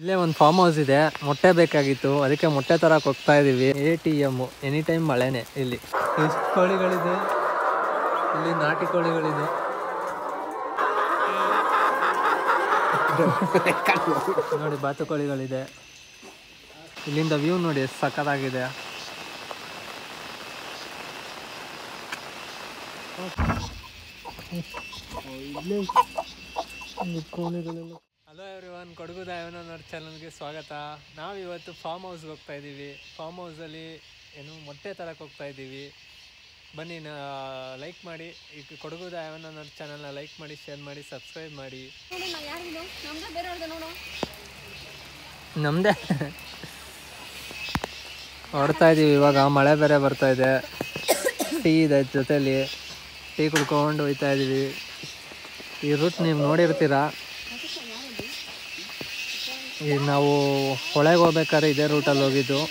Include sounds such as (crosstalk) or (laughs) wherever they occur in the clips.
ಇಲ್ಲೇ ಒಂದು farm house ಇದೆ. ಮೊಟ್ಟೆ ಬೇಕಾಗಿತ್ತು. ಅದಕ್ಕೆ ಮೊಟ್ಟೆ ತರಕ್ಕೆ ಹೋಗ್ತಾ ಇದೀವಿ. A T M any time ಮಳೆನೆ ಇಲ್ಲಿ. ಎಷ್ಟು ಕೋಳಿಗಳಿದೆ? ಇಲ್ಲಿ ನಾಟಿ ಕೋಳಿಗಳಿದೆ. ನೋಡಿ ಬಾತುಕೋಳಿಗಳಿದೆ ಇಲ್ಲಿಂದ ವ್ಯೂ ನೋಡಿ, ಎಷ್ಟು ಸಖತ್ತಾಗಿದೆ. ಹಲೋ ಎವ್ರಿವನ್ ಕೊಡಗು ದಾಯವನವ್ರ ಚಾನಲ್ಗೆ ಸ್ವಾಗತ. ನಾವು ಇವತ್ತು ಫಾರ್ಮ್ ಹೌಸ್ಗೆ ಹೋಗ್ತಾ ಇದ್ದೀವಿ. ಫಾರ್ಮ್ ಹೌಸಲ್ಲಿ ಏನು ಮೊಟ್ಟೆ ತರಕ್ಕೆ ಹೋಗ್ತಾ ಇದ್ದೀವಿ. ಬನ್ನಿ ಲೈಕ್ ಮಾಡಿ ಈ ಕೊಡಗು ದಾಯವನವ್ರ ಚಾನಲ್ನ ಲೈಕ್ ಮಾಡಿ ಶೇರ್ ಮಾಡಿ ಸಬ್ಸ್ಕ್ರೈಬ್ ಮಾಡಿ. ನಮ್ಮದೇ ಹೊಡ್ತಾ ಇದ್ದೀವಿ ಇವಾಗ ಮಳೆ ಬೇರೆ ಬರ್ತಾ ಇದೆ. ಟೀ ಇದೆ ಜೊತೆಲಿ. ಟೀ ಕುಡ್ಕೊಂಡು ಹೋಗ್ತಾ ಇದ್ದೀವಿ. ಈ ರೂಟ್ ನೀವು ನೋಡಿರ್ತೀರಾ? ಈಗ ನಾವು ಹೊಳೆಗೆ ಹೋಗ್ಬೇಕಾದ್ರೆ ಇದೇ ರೂಟಲ್ಲಿ ಹೋಗಿದ್ದು.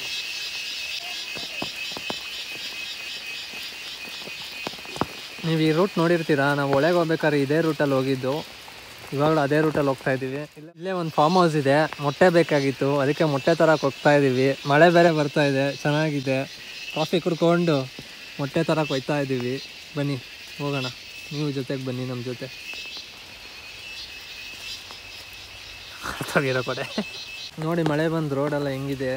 ನೀವು ಈ ರೂಟ್ ನೋಡಿರ್ತೀರಾ? ನಾವು ಒಳಗೆ ಹೋಗ್ಬೇಕಾದ್ರೆ ಇದೇ ರೂಟಲ್ಲಿ ಹೋಗಿದ್ದು. ಇವಾಗಲೂ ಅದೇ ರೂಟಲ್ಲಿ ಹೋಗ್ತಾ ಇದ್ದೀವಿ. ಇಲ್ಲೇ- ಇಲ್ಲೇ ಒಂದು ಫಾರ್ಮ್ ಹೌಸ್ ಇದೆ. ಮೊಟ್ಟೆ ಬೇಕಾಗಿತ್ತು. ಅದಕ್ಕೆ ಮೊಟ್ಟೆ ತರಕ್ಕೆ ಹೋಗ್ತಾ ಇದ್ದೀವಿ. ಮಳೆ ಬೇರೆ ಬರ್ತಾ ಇದೆ. ಚೆನ್ನಾಗಿದೆ. ಕಾಫಿ ಕುಡ್ಕೊಂಡು ಮೊಟ್ಟೆ ತರಕ್ಕೆ ಹೋಗ್ತಾ ಇದ್ದೀವಿ. ಬನ್ನಿ, ಹೋಗೋಣ. ನೀವು ಜೊತೆಗೆ ಬನ್ನಿ ನಮ್ಮ ಜೊತೆ. ಹೊರಟೋಗಿರೋ ಕಡೆ. ನೋಡಿ ಮಳೆ ಬಂದು ರೋಡೆಲ್ಲ ಹೆಂಗಿದೆ.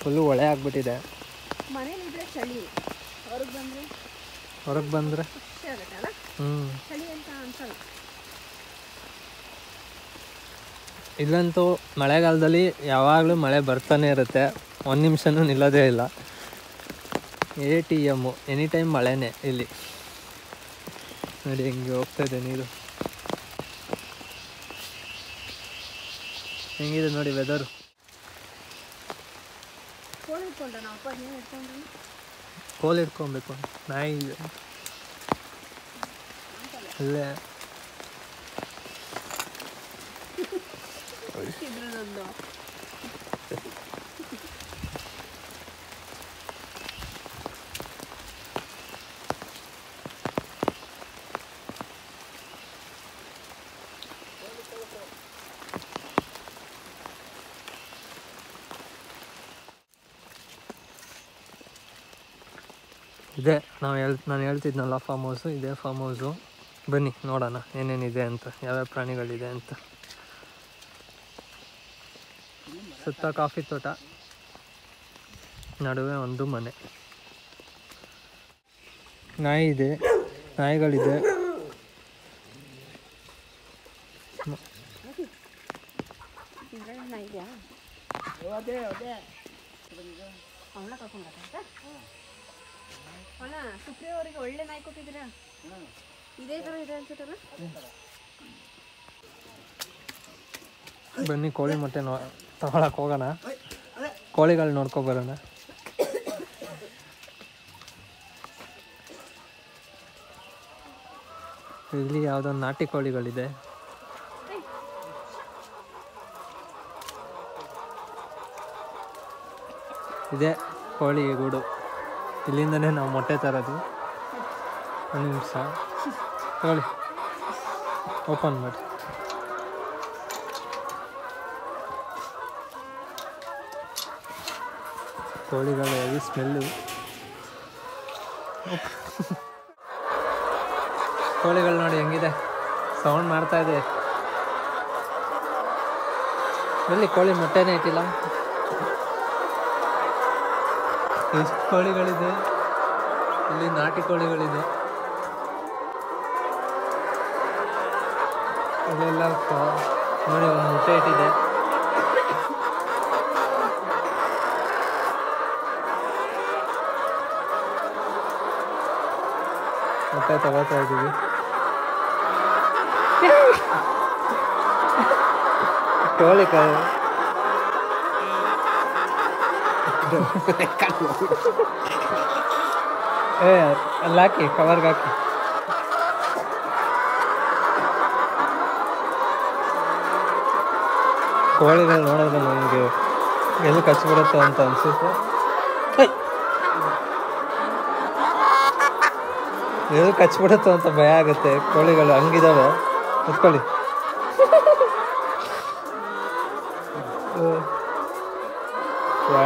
ಫುಲ್ಲು ಒಳೆ ಆಗ್ಬಿಟ್ಟಿದೆ. ಹೊರಗೆ ಬಂದ್ರೆ? ಹ್ಞೂ ಚಳಿ ಅಂತ ಅನ್ಸಲ್ಲ. ಇಲ್ಲಂತೂ ಮಳೆಗಾಲದಲ್ಲಿ ಯಾವಾಗಲೂ ಮಳೆ ಬರ್ತಾನೆ ಇರುತ್ತೆ. ಒಂದು ನಿಮಿಷನೂ ನಿಲ್ಲೋದೇ ಇಲ್ಲ. A T M any time ಮಳೆನೇ ಇಲ್ಲಿ. ನೋಡಿ ಹೆಂಗೆ ಹೋಗ್ತಾ ಇದೆ ನೀರು. ಹೆಂಗಿದೆ ನೋಡಿ ವೆದರು ಕೋಲ್ ಇಟ್ಕೊಬೇಕು ನಾಯಿ ಇದೆ. ಅಲ್ಲೇ. ಇದೆ. ನಾವು ಹೇಳ್, ನಾನು ಹೇಳ್ತಿದ್ನಲ್ಲ ಫಾರ್ಮ್ ಹೌಸು ಇದೇ ಫಾರ್ಮ್ ಹೌಸು ಬನ್ನಿ, ನೋಡೋಣ ಏನೇನಿದೆ ಅಂತ, ಯಾವ್ಯಾವ ಪ್ರಾಣಿಗಳಿದೆ ಅಂತ. ಸುತ್ತ ಕಾಫಿ ತೋಟ. ನಡುವೆ ಒಂದು ಮನೆ. ನಾಯಿ ಇದೆ, ನಾಯಿಗಳಿದೆ. ಅವಳ ಅಣ್ಣ ಸುಪ್ರಿಯ ಅವರಿಗೆ ಒಳ್ಳೆ ನಾಯಿ ಕೊಟ್ಟಿದ್ದೀರಾ? ಇದೇ ಥರ ಇದೆ ಅನ್ಸುತ್ತಲ್ಲ? ಬನ್ನಿ, ಕೋಳಿ ಮೊಟ್ಟೆ ನೋ ತಗೊಳಕ್ ಹೋಗೋಣ. ಕೋಳಿಗಳು ನೋಡ್ಕೊ ಬರೋಣ. ಇಲ್ಲಿ ಯಾವುದೋ ನಾಟಿ ಕೋಳಿಗಳಿದೆ. ಇದೆ ಕೋಳಿ ಗೂಡು. ಇಲ್ಲಿಂದನೇ ನಾವು ಮೊಟ್ಟೆ ತರೋದು. ಒಂದು ನಿಮಿಷ. ತಗೊಳ್ಳಿ. ಓಪನ್ ಮಾಡಿ. ಕೋಳಿಗಳು ಹೆವಿ ಸ್ಮೆಲ್ಲು ಕೋಳಿಗಳು ನೋಡಿ ಹೆಂಗಿದೆ. ಸೌಂಡ್ ಮಾಡ್ತಾ ಇದೆ. ಎಲ್ಲಿ ಕೋಳಿ ಮೊಟ್ಟೆನೇ ಇಟ್ಟಿಲ್ಲ? ಎಷ್ಟು ಕೋಳಿಗಳಿದೆ. ಇಲ್ಲಿ ನಾಟಿ ಕೋಳಿಗಳಿದೆ. ಕೋ- ನೋಡಿ ಒಂದು ಮುಟ್ಟೆ ಇಟ್ಟಿದೆ. ಮೊಟ್ಟೆ ತಗೋತಾ ಇದ್ದೀವಿ. (laughs) ಕೋಳಿ ಕಾಯಿ ಏ ಅಲ್ಲಿ ಹಾಕಿ ಕವರ್ಗೆ ಹಾಕಿ. ಕೋಳಿಗಳು ನೋಡಿದ್ರೆ ನನಗೆ ಎಲ್ಲಿ ಕಚ್ಬಿಡುತ್ತೆ ಅಂತ ಅನ್ಸುತ್ತೆ. ಕಚ್ಚಿ ಕಚ್ಬಿಡುತ್ತೋ ಅಂತ ಭಯ ಆಗುತ್ತೆ. ಕೋಳಿಗಳು ಹಂಗಿದಾವೆ. ಕುತ್ಕೊಳ್ಳಿ. (laughs)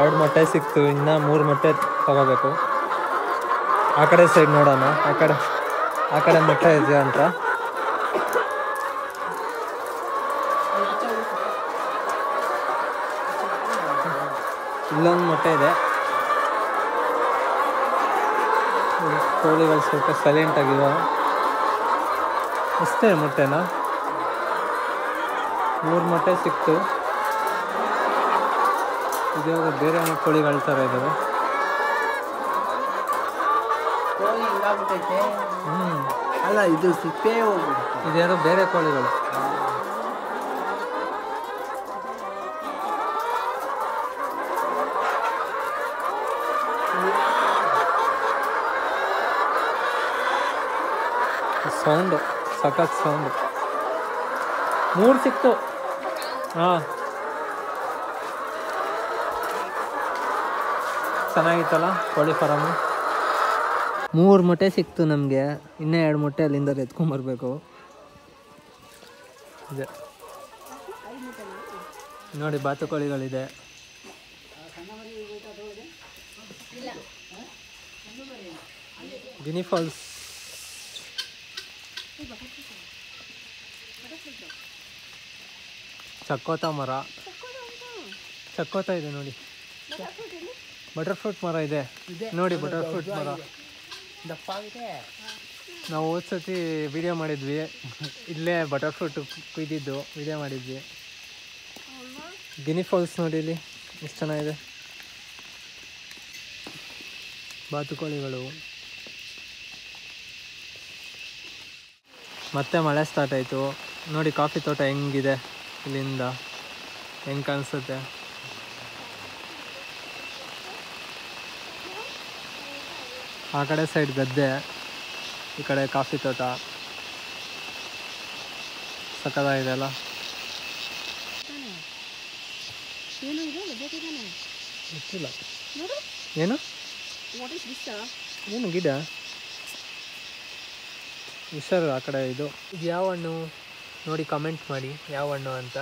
ಎರಡು ಮೊಟ್ಟೆ ಸಿಕ್ತು, ಇನ್ನು ಮೂರು ಮೊಟ್ಟೆ ತಗೋಬೇಕು. ಆ ಕಡೆ ಸೈಡ್ ನೋಡೋಣ, ಆ ಕಡೆ ಆ ಕಡೆ ಮೊಟ್ಟೆ ಇದೆಯಾ ಅಂತ. ಇಲ್ಲೊಂದು ಮೊಟ್ಟೆ ಇದೆ. ಕೋಳಿಗಳು ಸ್ವಲ್ಪ ಸೈಲೆಂಟ್ ಆಗಿವೆ ಅಷ್ಟೇ ಮೊಟ್ಟೆನಾ? ಮೂರು ಮೊಟ್ಟೆ ಸಿಕ್ತು. ಇದ್ಯಾವ ಬೇರೆ ಕೋಳಿಗಳ ಥರ ಇದ್ದಾವೆ ಹ್ಞೂ ಅಲ್ಲ ಇದು ಸಿಪ್ಪೆ ಹೋಗ್ಬಿಡುತ್ತೆ. ಇದ್ಯಾರೋ ಬೇರೆ ಕೋಳಿಗಳು. ಸೌಂಡು ಸಖತ್ ಸೌಂಡು ಮೂರು ಸಿಕ್ತು. ಹಾಂ. ಚೆನ್ನಾಗಿತ್ತಲ್ಲ ಕೋಳಿ ಫಾರಮ್ಮು ಮೂರು ಮೊಟ್ಟೆ ಸಿಕ್ತು ನಮಗೆ. ಇನ್ನೂ ಎರಡು ಮೊಟ್ಟೆ ಅಲ್ಲಿಂದ ಎತ್ಕೊಂಬರ್ಬೇಕು ಇದೆ. ನೋಡಿ, ಬಾತುಕೋಳಿಗಳಿದೆ. ಗಿನಿ ಫಾಲ್ಸ್ ಚಕ್ಕೋತ ಮರ. ಚಕ್ಕೋತ ಇದೆ ನೋಡಿ. ಬಟರ್ ಫ್ರೂಟ್ ಮರ ಇದೆ. ನೋಡಿ ಬಟರ್ ಫ್ರೂಟ್ ಮರ. ದಪ್ಪ ಆಗಿದೆ. ನಾವು ಹೋದ ಸತಿ ವಿಡಿಯೋ ಮಾಡಿದ್ವಿ. ಇಲ್ಲೇ ಬಟರ್ ಫ್ರೂಟ್ ಕುಯ್ದಿದ್ದು ವಿಡಿಯೋ ಮಾಡಿದ್ವಿ. ಗಿನಿ ಫಾಲ್ಸ್ ನೋಡಿ ಇಲ್ಲಿ. ಎಷ್ಟು ಚೆನ್ನಾಗಿದೆ. ಬಾತುಕೋಳಿಗಳು. ಮತ್ತೆ ಮಳೆ ಸ್ಟಾರ್ಟ್ ಆಯಿತು. ನೋಡಿ ಕಾಫಿ ತೋಟ ಹೆಂಗಿದೆ ಇಲ್ಲಿಂದ. ಹೆಂಗೆ ಕಾಣಿಸುತ್ತೆ? ಆ ಕಡೆ ಸೈಡ್ ಗದ್ದೆ ಈ ಕಡೆ ಕಾಫಿ ತೋಟ. ಸಕ್ಕದಾಗಿದೆ ಅಲ್ಲ? ಏನು ಗೊತ್ತಿಲ್ಲ. ಏನು? ಗಿಡ? ಹುಷಾರು ಆ ಕಡೆ ಇದು. ಇದು ಯಾವ ಹಣ್ಣು? ನೋಡಿ ಕಮೆಂಟ್ ಮಾಡಿ. ಯಾವ ಹಣ್ಣು ಅಂತ.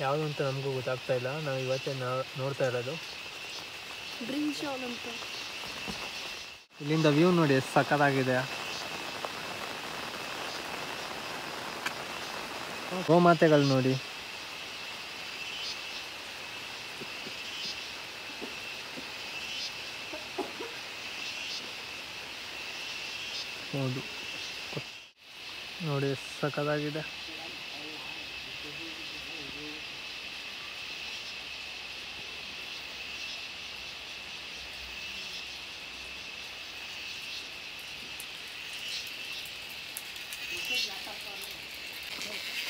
ಯಾವುದು ಅಂತ ನಮಗೂ ಗೊತ್ತಾಗ್ತಾ ಇಲ್ಲ. ನಾವು ಇವತ್ತೇ ನೋಡ್ತಾ ಇರೋದು. ಗ್ರೀನ್ ಶಾಲ್ ಅಂತ. ಇಲ್ಲಿಂದ ವ್ಯೂ ನೋಡಿ ಎಷ್ಟು ಸಕ್ಕತ್ತಾಗಿದೆ ಗೋಮಾತೆಗಳು ನೋಡಿ. ಹೌದು. ನೋಡಿ ಎಷ್ಟು ಸಕ್ಕತ್ತಾಗಿದೆ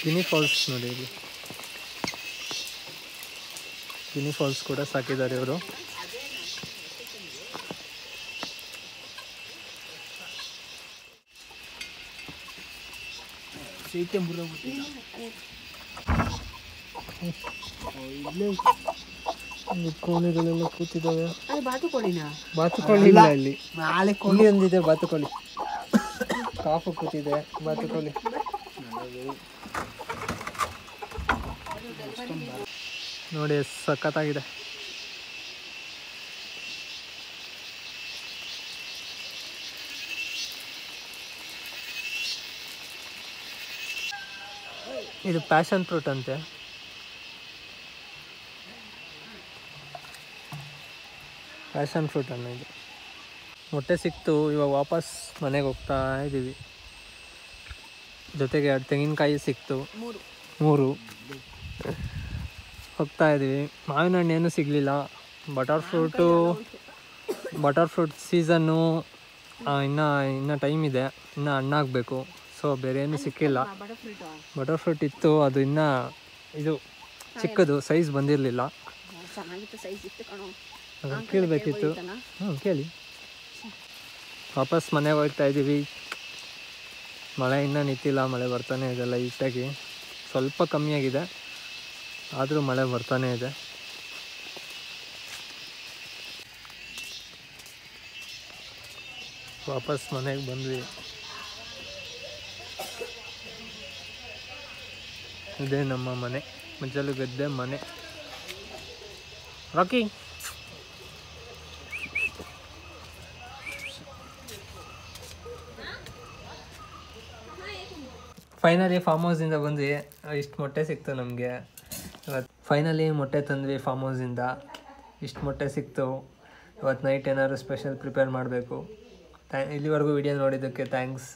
ಗಿನಿ ಫಾಲ್ಸ್ ನೋಡಿ ಇಲ್ಲಿ. ಗಿನಿ ಫಾಲ್ಸ್ ಕೂಡ ಸಾಕಿದ್ದಾರೆ ಇವರು. ಕೋಳಿಗಳೆಲ್ಲ ಕೂತಿದ್ದಾವೆ. ಬಾತುಕೋಳಿ ಇಲ್ಲ ಇಲ್ಲಿ. ಕೋಳಿ ಒಂದಿದೆ ಬಾತುಕೋಳಿ. ಕಾಫು ಕೂತಿದೆ ಬಾತುಕೋಳಿ. ನೋಡಿ ಸಖತ್ತಾಗಿದೆ. ಇದು ಪ್ಯಾಷನ್ ಫ್ರೂಟ್ ಅಂತೆ. ಪ್ಯಾಷನ್ ಫ್ರೂಟ್ ಅನ್ನ ಇದು. ಮೊಟ್ಟೆ ಸಿಕ್ತು, ಇವಾಗ ವಾಪಸ್ ಮನೆಗೆ ಹೋಗ್ತಾ ಇದ್ದೀವಿ ಜೊತೆಗೆ ಎರಡು ತೆಂಗಿನಕಾಯಿ ಸಿಕ್ತು. ಮೂರು. ಹೋಗ್ತಾ ಇದ್ದೀವಿ. ಮಾವಿನ ಹಣ್ಣು ಏನೂ ಸಿಗಲಿಲ್ಲ butter fruit butter fruit season ಇನ್ನು, ಇನ್ನೂ ಟೈಮ್ ಇದೆ. ಇನ್ನೂ ಹಣ್ಣಾಗಬೇಕು. ಸೊ ಬೇರೆ ಏನೂ ಸಿಕ್ಕಿಲ್ಲ. ಬಟರ್ ಫ್ರೂಟ್ ಇತ್ತು. ಅದು ಇನ್ನೂ, ಇದು ಚಿಕ್ಕದು. ಸೈಜ್ ಬಂದಿರಲಿಲ್ಲ. ಕೇಳಬೇಕಿತ್ತು. ಹ್ಞೂ ಕೇಳಿ. ವಾಪಸ್ ಮನೆಗೆ ಹೋಗ್ತಾ ಇದ್ದೀವಿ. ಮಳೆ ಇನ್ನೂ ನಿಂತಿಲ್ಲ. ಮಳೆ ಬರ್ತಾನೆ ಇದೆಲ್ಲ ಈಟಾಗಿ ಸ್ವಲ್ಪ ಕಮ್ಮಿ ಆಗಿದೆ ಆದರೂ ಮಳೆ ಬರ್ತಾನೆ ಇದೆ. ವಾಪಸ್ ಮನೆಗೆ ಬಂದ್ವಿ. ಇದೇ ನಮ್ಮ ಮನೆ ಮಜ್ಜಲು ಗದ್ದೆ ಮನೆ. ರಾಕಿ! ಫೈನಲಿ ಫಾರ್ಮ್ ಹೌಸಿಂದ ಬಂದ್ವಿ. ಇಷ್ಟು ಮೊಟ್ಟೆ ಸಿಕ್ತು ನಮಗೆ. ಫೈನಲಿ ಮೊಟ್ಟೆ ತಂದ್ವಿ ಫಾರ್ಮ್ ಹೌಸಿಂದ ಇಷ್ಟು ಮೊಟ್ಟೆ ಸಿಕ್ತು. ಇವತ್ತು ನೈಟ್ ಏನಾದ್ರು ಸ್ಪೆಷಲ್ ಪ್ರಿಪೇರ್ ಮಾಡಬೇಕು. ಥ್ಯಾ ಇಲ್ಲಿವರೆಗೂ ವಿಡಿಯೋ ನೋಡಿದ್ದಕ್ಕೆ ಥ್ಯಾಂಕ್ಸ್